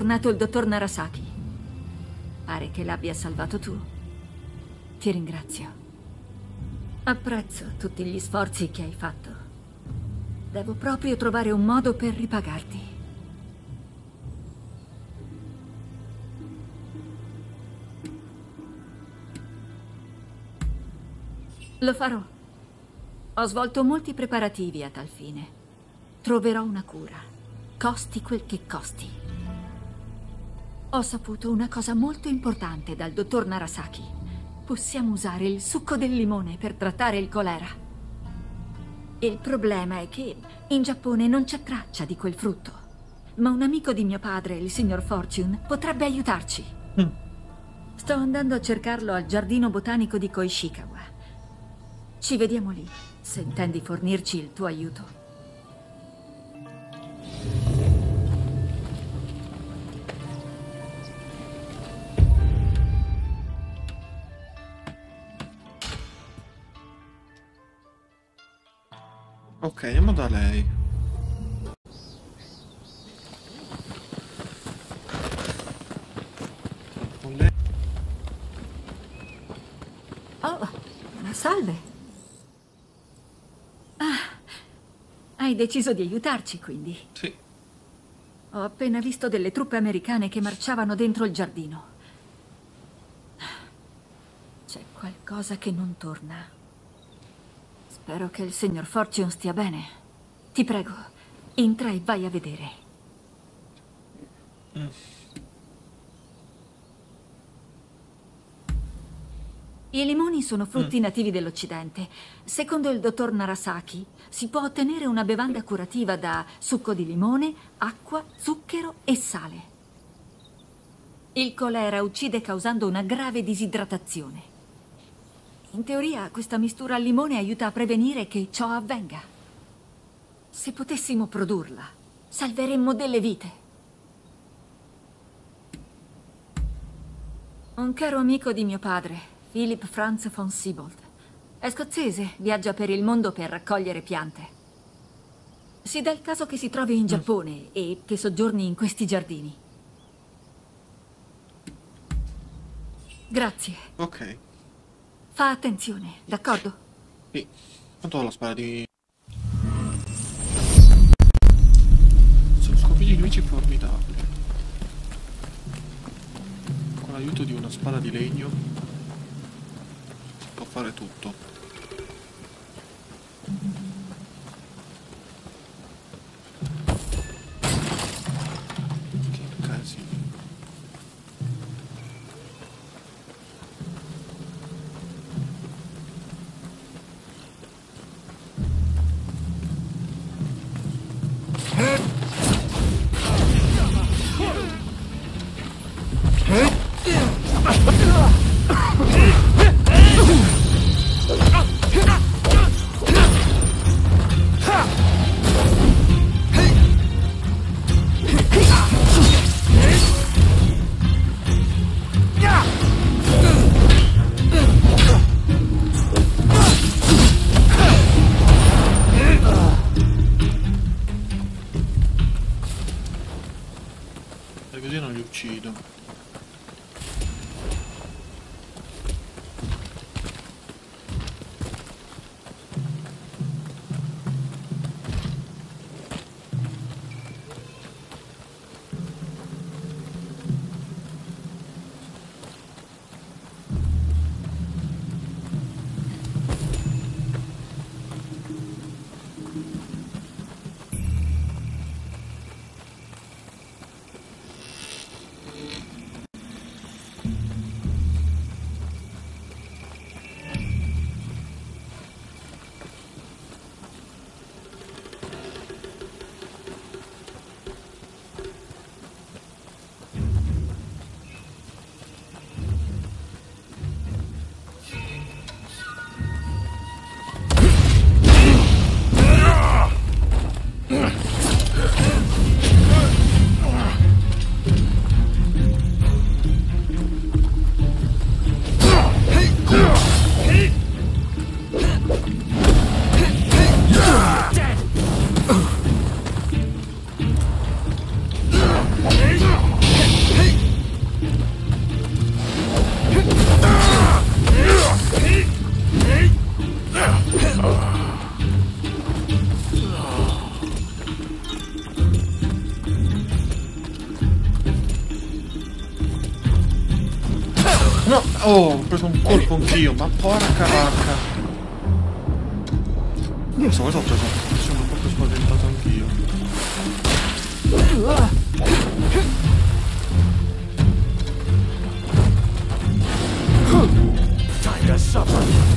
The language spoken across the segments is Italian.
Tornato il dottor Narasaki. Pare che l'abbia salvato tu. Ti ringrazio. Apprezzo tutti gli sforzi che hai fatto. Devo proprio trovare un modo per ripagarti. Lo farò. Ho svolto molti preparativi a tal fine. Troverò una cura, costi quel che costi. Ho saputo una cosa molto importante dal dottor Narasaki. Possiamo usare il succo del limone per trattare il colera. Il problema è che in Giappone non c'è traccia di quel frutto. Ma un amico di mio padre, il signor Fortune, potrebbe aiutarci. Mm. Sto andando a cercarlo al giardino botanico di Koishikawa. Ci vediamo lì, se intendi fornirci il tuo aiuto. Ok, andiamo da lei. Oh, salve. Ah, hai deciso di aiutarci, quindi. Sì. Ho appena visto delle truppe americane che marciavano dentro il giardino. C'è qualcosa che non torna. Spero che il signor Fortune stia bene. Ti prego, entra e vai a vedere. I limoni sono frutti nativi dell'Occidente. Secondo il dottor Narasaki, si può ottenere una bevanda curativa da succo di limone, acqua, zucchero e sale. Il colera uccide causando una grave disidratazione. In teoria, questa mistura al limone aiuta a prevenire che ciò avvenga. Se potessimo produrla, salveremmo delle vite. Un caro amico di mio padre, Philip Franz von Siebold, è scozzese, viaggia per il mondo per raccogliere piante. Si dà il caso che si trovi in Giappone e che soggiorni in questi giardini. Grazie. Ok. Fa attenzione, d'accordo? Sì. Quanto ho la spada di... Sono sconfiggi nemici formidabili. Con l'aiuto di una spada di legno si può fare tutto. Oh, ho preso un colpo anch'io, ma porca vacca. Non so cosa ho preso. Sono proprio spaventato anch'io. Time to suffer.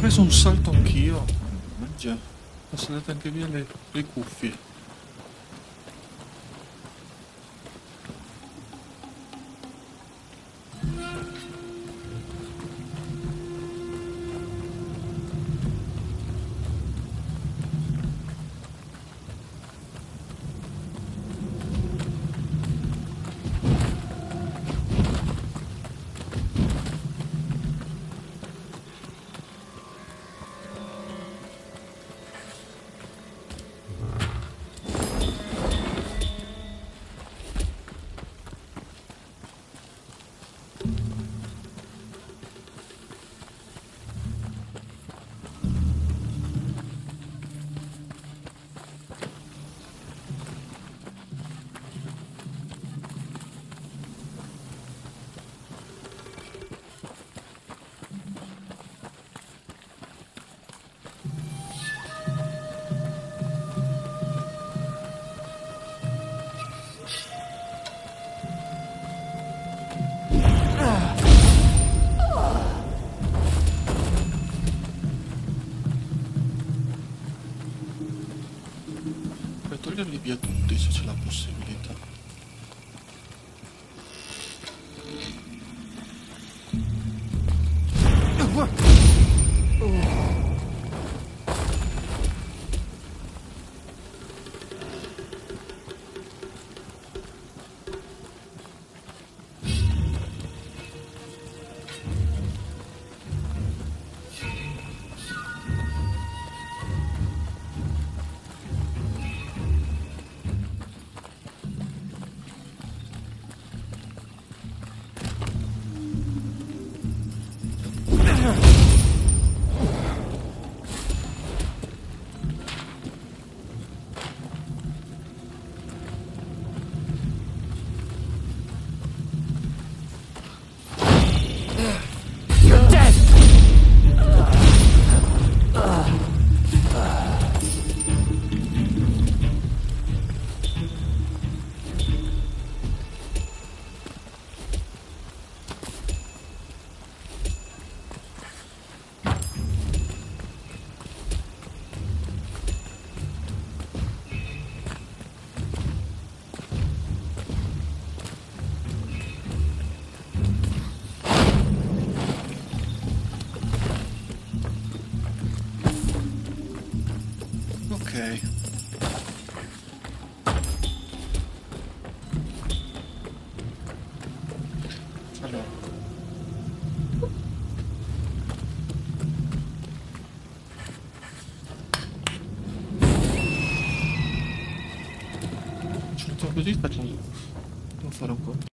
Preso un salto anch'io. Mangia. Ho saltato anche via le, le cuffie. Per toglierli via tutti se Faccio così, faccio un... Non fare un conto.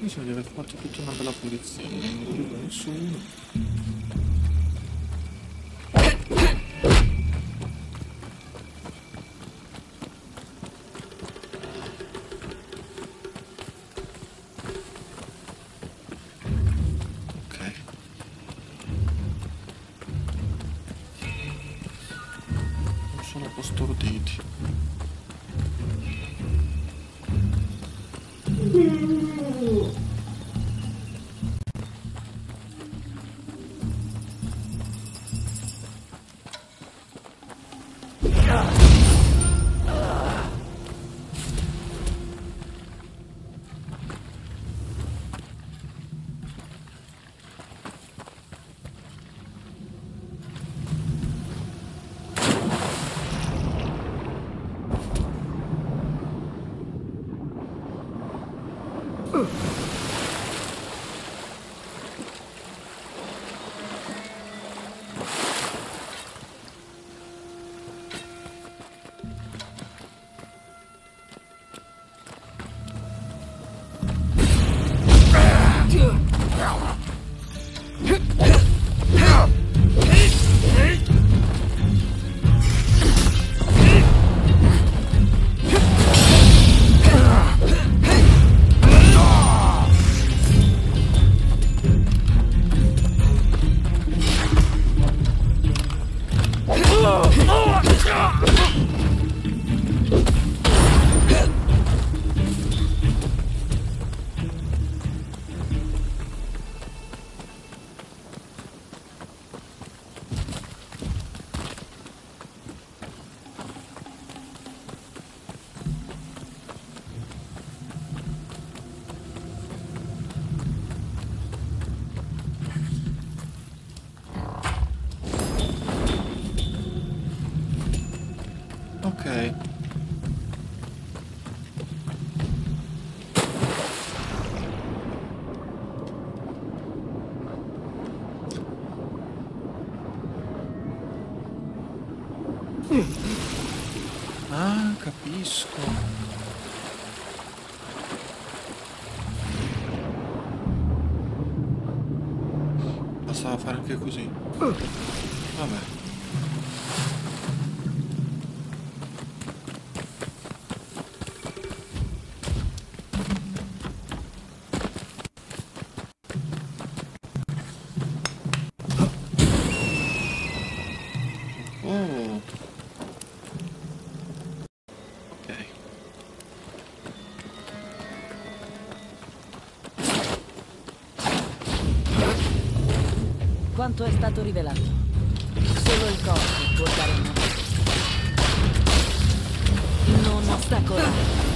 Bisogna di aver fatto tutta una bella pulizia, non vedo nessuno. Ah, capisco. Bastava fare anche così. Vabbè. Quanto è stato rivelato? Solo il corpo può dare un nome. Non ostacolare.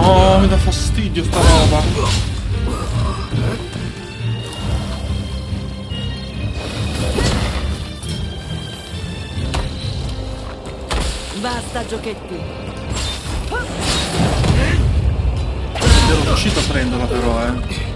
No, mi dà fastidio sta roba. Basta giochetti. Ero riuscito a prenderla però, eh.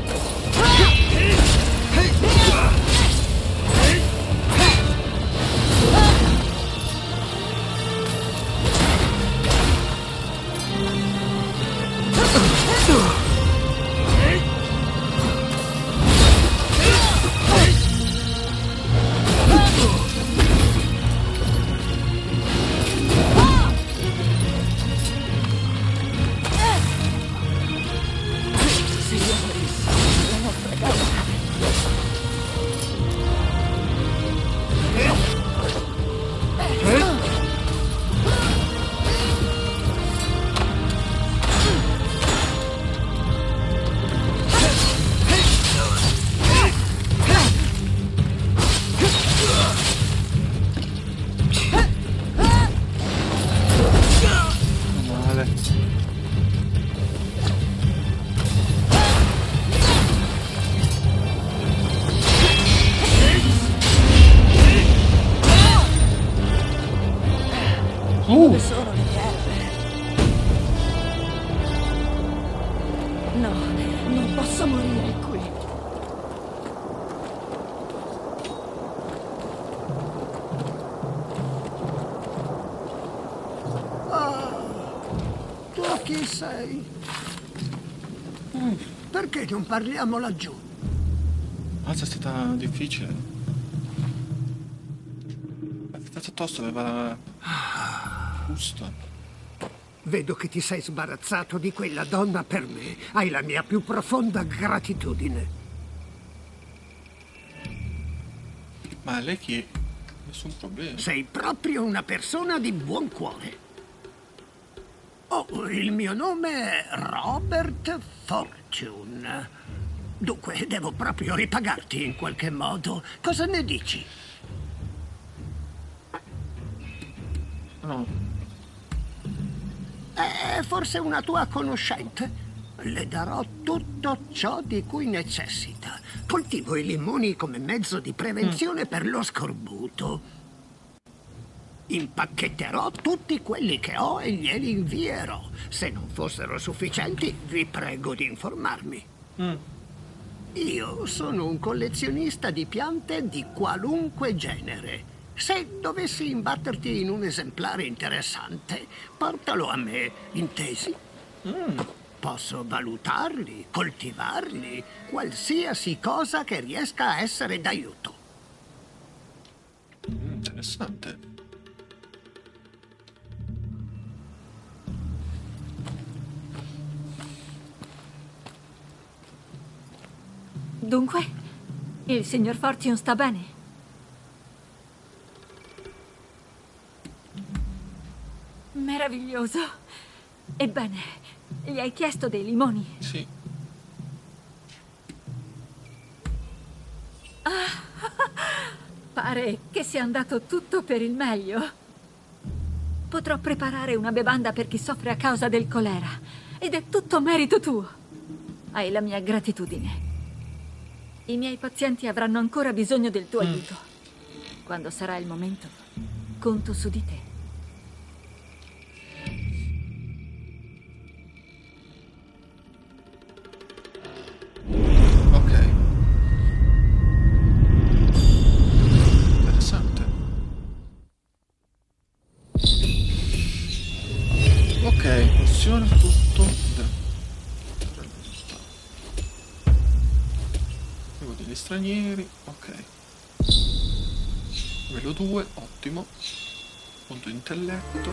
Parliamo laggiù? mazza è stata difficile. È stata tosta, aveva gusto. Vedo che ti sei sbarazzato di quella donna per me. Hai la mia più profonda gratitudine. Ma lei chi è? Nessun problema. Sei proprio una persona di buon cuore. Oh, il mio nome è Robert Fortune. Dunque, devo proprio ripagarti in qualche modo. Cosa ne dici? No, È forse una tua conoscente? Le darò tutto ciò di cui necessita. Coltivo i limoni come mezzo di prevenzione per lo scorbuto. Impacchetterò tutti quelli che ho e glieli invierò. Se non fossero sufficienti, vi prego di informarmi. Io sono un collezionista di piante di qualunque genere. Se dovessi imbatterti in un esemplare interessante, portalo a me, intesi? Posso valutarli, coltivarli, qualsiasi cosa che riesca a essere d'aiuto. mm, Interessante. Dunque, il signor Fortune sta bene? Meraviglioso. Ebbene, gli hai chiesto dei limoni? Sì. Pare che sia andato tutto per il meglio. Potrò preparare una bevanda per chi soffre a causa del colera. Ed è tutto merito tuo. Hai la mia gratitudine. I miei pazienti avranno ancora bisogno del tuo aiuto. Quando sarà il momento, conto su di te. Stranieri, ok. Livello 2, ottimo. Punto intelletto.